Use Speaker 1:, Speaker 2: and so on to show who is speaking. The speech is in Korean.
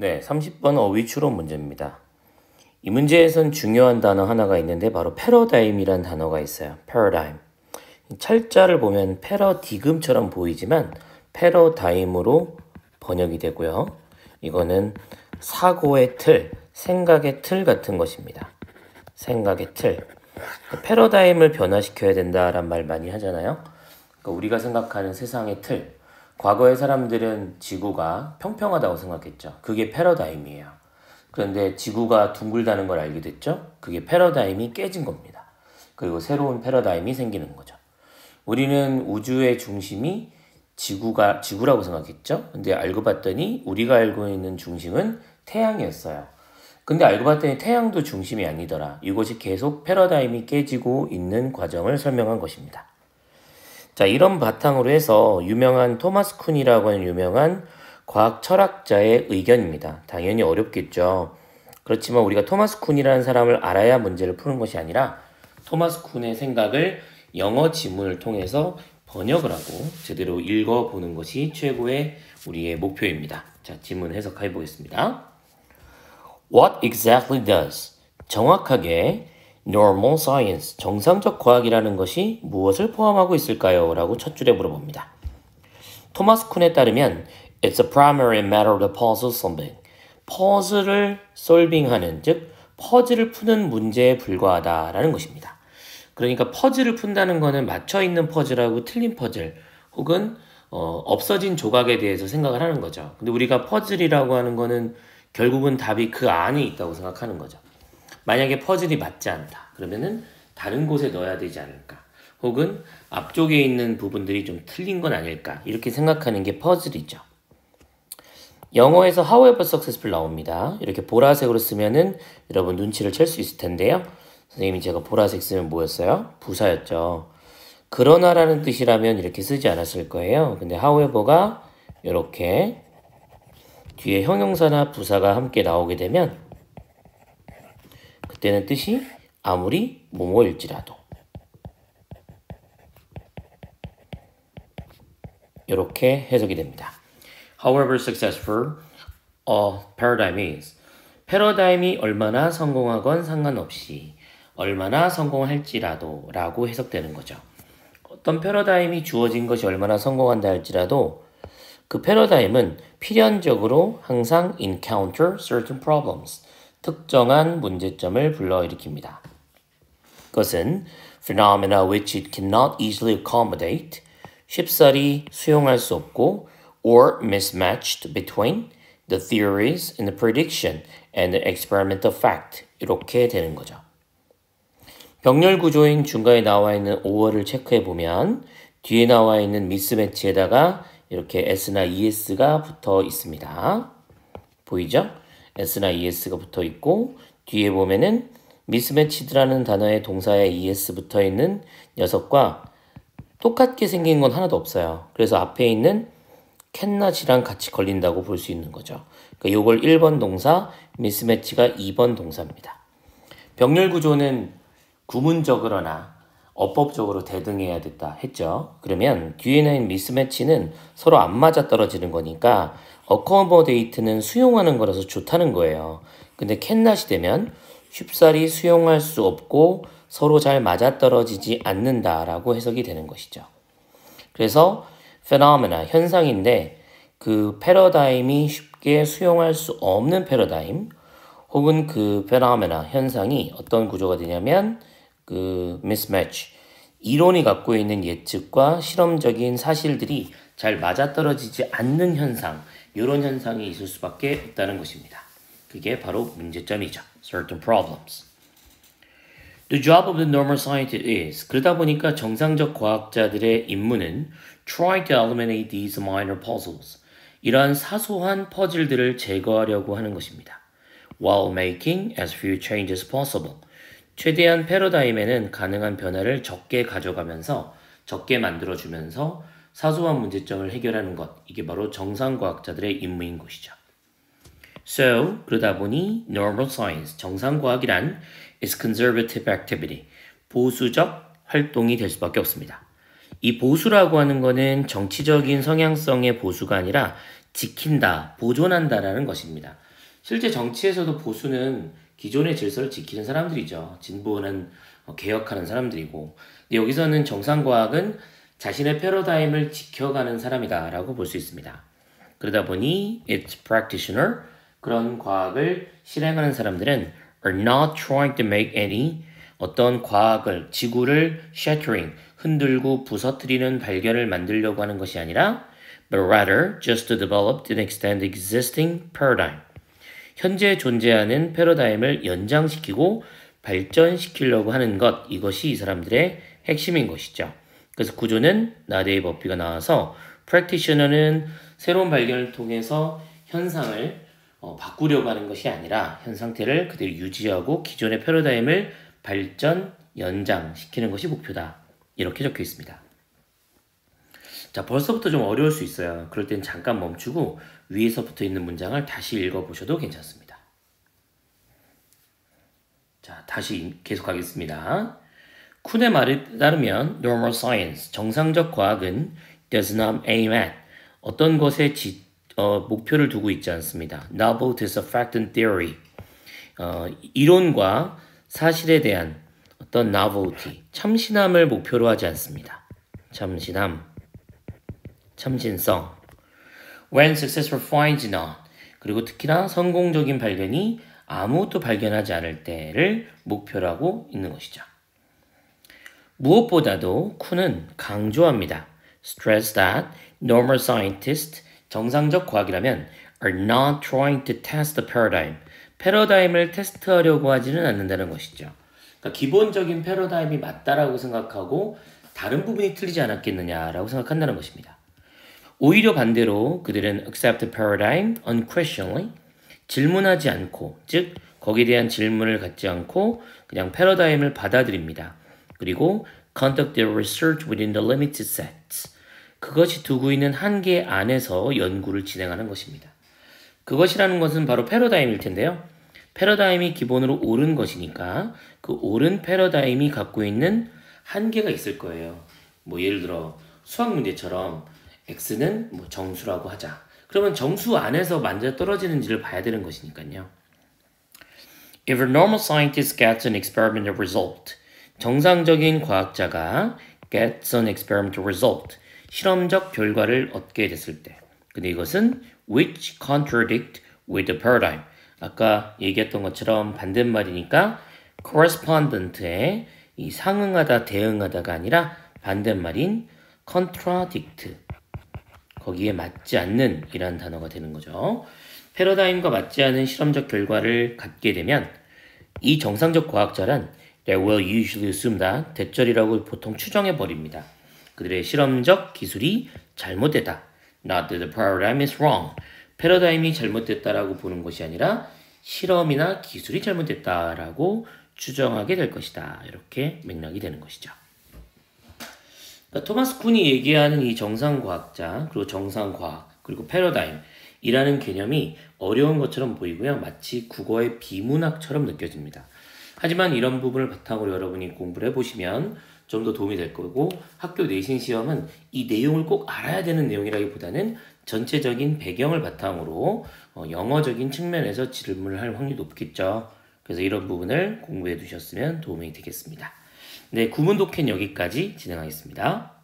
Speaker 1: 네, 30번 어휘 추론 문제입니다. 이 문제에선 중요한 단어 하나가 있는데 바로 패러다임이란 단어가 있어요. 패러다임. 철자를 보면 패러디금처럼 보이지만 패러다임으로 번역이 되고요. 이거는 사고의 틀, 생각의 틀 같은 것입니다. 생각의 틀. 패러다임을 변화시켜야 된다란 말 많이 하잖아요. 그러니까 우리가 생각하는 세상의 틀. 과거의 사람들은 지구가 평평하다고 생각했죠. 그게 패러다임이에요. 그런데 지구가 둥글다는 걸 알게 됐죠. 그게 패러다임이 깨진 겁니다. 그리고 새로운 패러다임이 생기는 거죠. 우리는 우주의 중심이 지구가 지구라고 생각했죠. 근데 알고 봤더니 우리가 알고 있는 중심은 태양이었어요. 근데 알고 봤더니 태양도 중심이 아니더라. 이것이 계속 패러다임이 깨지고 있는 과정을 설명한 것입니다. 자, 이런 바탕으로 해서 유명한 토마스 쿤이라고 하는 유명한 과학 철학자의 의견입니다. 당연히 어렵겠죠. 그렇지만 우리가 토마스 쿤이라는 사람을 알아야 문제를 푸는 것이 아니라 토마스 쿤의 생각을 영어 지문을 통해서 번역을 하고 제대로 읽어보는 것이 최고의 우리의 목표입니다. 자, 지문 해석해 보겠습니다. What exactly does? 정확하게 normal science, 정상적 과학이라는 것이 무엇을 포함하고 있을까요? 라고 첫 줄에 물어봅니다. 토마스 쿤에 따르면 It's a primary matter of puzzle solving. 퍼즐을 솔빙하는, 즉 퍼즐을 푸는 문제에 불과하다라는 것입니다. 그러니까 퍼즐을 푼다는 것은 맞춰 있는 퍼즐하고 틀린 퍼즐 혹은 어, 없어진 조각에 대해서 생각을 하는 거죠. 근데 우리가 퍼즐이라고 하는 거는 결국은 답이 그 안에 있다고 생각하는 거죠. 만약에 퍼즐이 맞지 않다. 그러면은 다른 곳에 넣어야 되지 않을까. 혹은 앞쪽에 있는 부분들이 좀 틀린 건 아닐까. 이렇게 생각하는 게 퍼즐이죠. 영어에서 however successful 나옵니다. 이렇게 보라색으로 쓰면은 여러분 눈치를 챌 수 있을 텐데요. 선생님이 제가 보라색 쓰면 뭐였어요? 부사였죠. 그러나라는 뜻이라면 이렇게 쓰지 않았을 거예요. 근데 however가 이렇게 뒤에 형용사나 부사가 함께 나오게 되면 그때는 뜻이 아무리 뭐뭐일지라도 이렇게 해석이 됩니다. However successful a paradigm is 패러다임이 얼마나 성공하건 상관없이 얼마나 성공할지라도 라고 해석되는 거죠. 어떤 패러다임이 주어진 것이 얼마나 성공한다 할지라도 그 패러다임은 필연적으로 항상 encounter certain problems 특정한 문제점을 불러일으킵니다. 그것은 phenomena which it cannot easily accommodate, 쉽사리 수용할 수 없고 or mismatched between the theories in the prediction and the experimental fact 이렇게 되는 거죠. 병렬 구조인 중간에 나와 있는 5월을 체크해 보면 뒤에 나와 있는 미스매치에다가 이렇게 S나 ES가 붙어 있습니다. 보이죠? S나 ES가 붙어 있고 뒤에 보면은 미스매치드라는 단어의 동사에 ES 붙어 있는 녀석과 똑같게 생긴 건 하나도 없어요. 그래서 앞에 있는 캔낫이랑 같이 걸린다고 볼 수 있는 거죠. 그러니까 요걸 1번 동사, 미스매치가 2번 동사입니다. 병렬 구조는 구문적으로나 어법적으로 대등해야 됐다 했죠. 그러면 뒤에 있는 미스매치는 서로 안 맞아 떨어지는 거니까 어커버데이트는 수용하는 거라서 좋다는 거예요. 근데 캔낫이 되면 쉽사리 수용할 수 없고 서로 잘 맞아떨어지지 않는다라고 해석이 되는 것이죠. 그래서 phenomena 현상인데 그 패러다임이 쉽게 수용할 수 없는 패러다임 혹은 그 phenomena 현상이 어떤 구조가 되냐면 그 mismatch 이론이 갖고 있는 예측과 실험적인 사실들이 잘 맞아떨어지지 않는 현상 이런 현상이 있을 수밖에 없다는 것입니다. 그게 바로 문제점이죠. certain problems. The job of the normal scientist is 그러다 보니까 정상적 과학자들의 임무는 try to eliminate these minor puzzles 이러한 사소한 퍼즐들을 제거하려고 하는 것입니다. while making as few changes possible 최대한 패러다임에는 가능한 변화를 적게 가져가면서 적게 만들어주면서 사소한 문제점을 해결하는 것 이게 바로 정상과학자들의 임무인 것이죠. So 그러다 보니 normal science 정상과학이란 is conservative activity 보수적 활동이 될 수밖에 없습니다. 이 보수라고 하는 것은 정치적인 성향성의 보수가 아니라 지킨다, 보존한다라는 것입니다. 실제 정치에서도 보수는 기존의 질서를 지키는 사람들이죠. 진보는 어, 개혁하는 사람들이고 여기서는 정상과학은 자신의 패러다임을 지켜가는 사람이다 라고 볼 수 있습니다. 그러다 보니 its practitioner 그런 과학을 실행하는 사람들은 are not trying to make any 어떤 과학을 지구를 shattering 흔들고 부서뜨리는 발견을 만들려고 하는 것이 아니라 but rather just to develop and extend existing paradigm 현재 존재하는 패러다임을 연장시키고 발전시키려고 하는 것 이것이 이 사람들의 핵심인 것이죠. 그래서 구조는 나데이 버피가 나와서 practitioner는 새로운 발견을 통해서 현상을 어, 바꾸려고 하는 것이 아니라 현 상태를 그대로 유지하고 기존의 패러다임을 발전, 연장시키는 것이 목표다. 이렇게 적혀 있습니다. 자, 벌써부터 좀 어려울 수 있어요. 그럴 땐 잠깐 멈추고 위에서 붙어 있는 문장을 다시 읽어보셔도 괜찮습니다. 자, 다시 계속하겠습니다. 쿤의 말에 따르면 normal science, 정상적 과학은 does not aim at 어떤 것에 지, 어, 목표를 두고 있지 않습니다. fact and theory 어, 이론과 사실에 대한 어떤 novelty, 참신함을 목표로 하지 않습니다. 참신함, 참신성. When successful finds not 그리고 특히나 성공적인 발견이 아무것도 발견하지 않을 때를 목표로 하고 있는 것이죠. 무엇보다도 쿤은 강조합니다. Stress that normal scientists, 정상적 과학이라면 are not trying to test the paradigm. 패러다임을 테스트하려고 하지는 않는다는 것이죠. 그러니까 기본적인 패러다임이 맞다라고 생각하고 다른 부분이 틀리지 않았겠느냐라고 생각한다는 것입니다. 오히려 반대로 그들은 accept paradigm unquestioningly 질문하지 않고 즉 거기에 대한 질문을 갖지 않고 그냥 패러다임을 받아들입니다. 그리고 conduct their research within the limited sets. 그것이 두고 있는 한계 안에서 연구를 진행하는 것입니다. 그것이라는 것은 바로 패러다임일 텐데요. 패러다임이 기본으로 옳은 것이니까 그 옳은 패러다임이 갖고 있는 한계가 있을 거예요. 뭐 예를 들어 수학 문제처럼 x는 뭐 정수라고 하자. 그러면 정수 안에서 만져 떨어지는지를 봐야 되는 것이니까요. If a normal scientist gets an experimental result, 정상적인 과학자가 gets an experimental result, 실험적 결과를 얻게 됐을 때, 근데 이것은 which contradict with the paradigm, 아까 얘기했던 것처럼 반대말이니까 correspondent에 이 상응하다 대응하다가 아니라 반대말인 contradict 거기에 맞지 않는 이란 단어가 되는 거죠. 패러다임과 맞지 않은 실험적 결과를 갖게 되면 이 정상적 과학자란 they will usually assume that 대절이라고 보통 추정해 버립니다. 그들의 실험적 기술이 잘못됐다. Not that the paradigm is wrong. 패러다임이 잘못됐다라고 보는 것이 아니라 실험이나 기술이 잘못됐다라고 추정하게 될 것이다. 이렇게 맥락이 되는 것이죠. 그러니까 토마스 쿤이 얘기하는 이 정상과학자, 그리고 정상과학, 그리고 패러다임이라는 개념이 어려운 것처럼 보이고요. 마치 국어의 비문학처럼 느껴집니다. 하지만 이런 부분을 바탕으로 여러분이 공부를 해보시면 좀 더 도움이 될 거고 학교 내신 시험은 이 내용을 꼭 알아야 되는 내용이라기보다는 전체적인 배경을 바탕으로 어, 영어적인 측면에서 질문을 할 확률이 높겠죠. 그래서 이런 부분을 공부해 두셨으면 도움이 되겠습니다. 네, 구문 독해는 여기까지 진행하겠습니다.